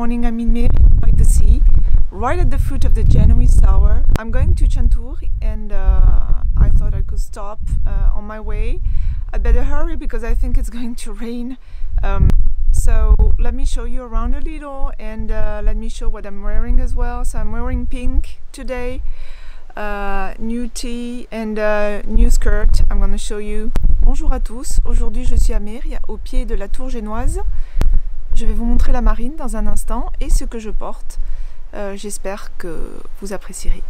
morning I'm in Meri by the sea, right at the foot of the Genoese Tower. I'm going to Chantour and uh, I thought I could stop uh, on my way. I better hurry because I think it's going to rain. Um, so let me show you around a little and uh, let me show what I'm wearing as well. So I'm wearing pink today, uh, new tee and uh, new skirt. I'm going to show you. Bonjour à tous, aujourd'hui je suis à Meri, au pied de la tour génoise. Je vais vous montrer la marine dans un instant et ce que je porte. Euh, J'espère que vous apprécierez.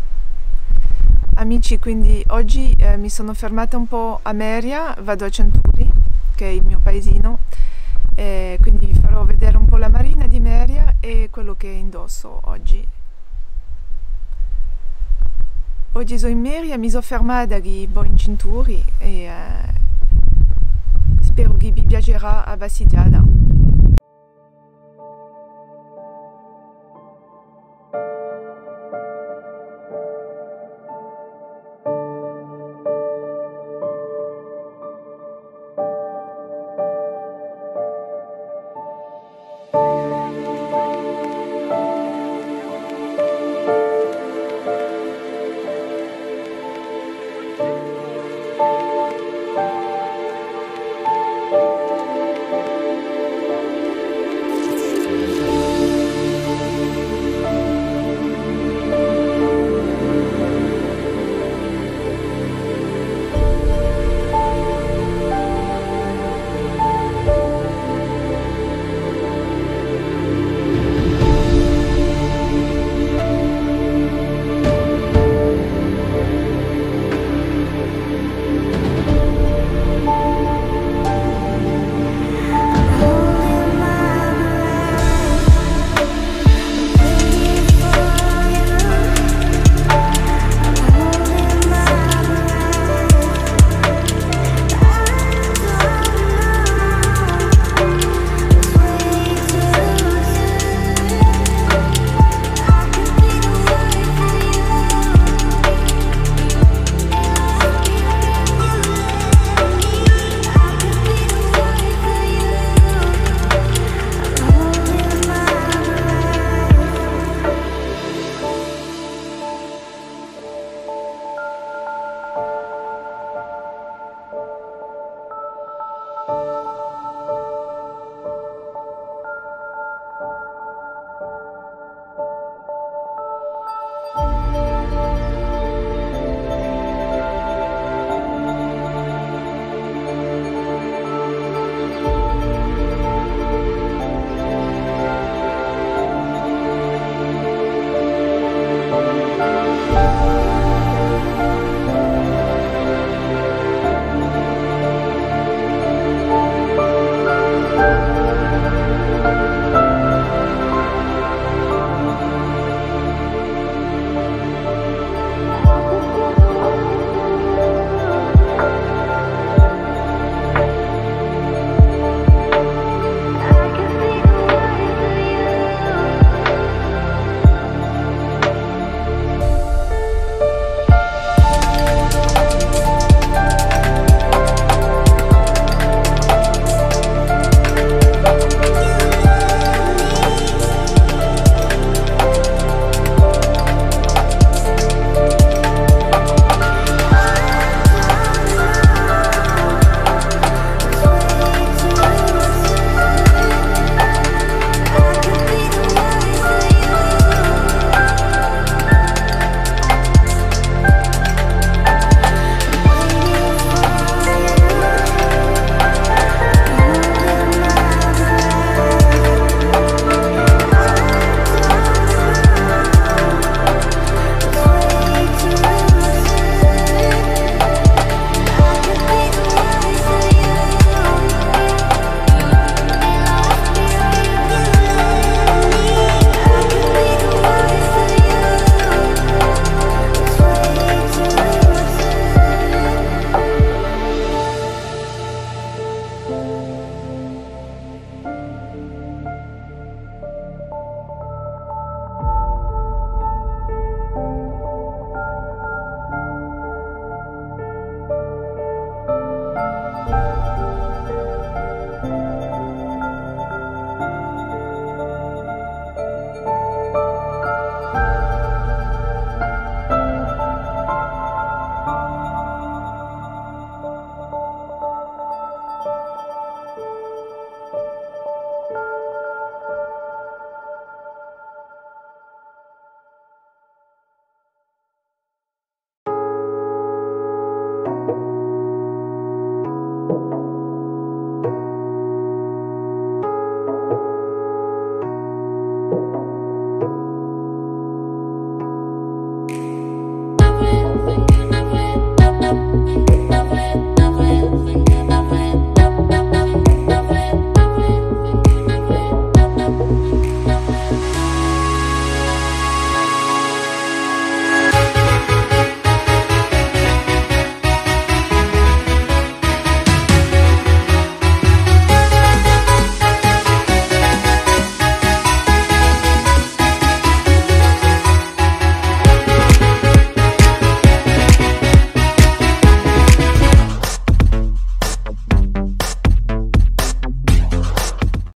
Amici, quindi oggi eh, mi sono fermata un po' a Meria, vado a Centuri, che è il mio paesino, e quindi vi farò vedere un po' la marina di Meria e quello che indosso oggi. Oggi sono in Meria, mi sono fermata qui in Centuri e eh, spero che vi piacerà a.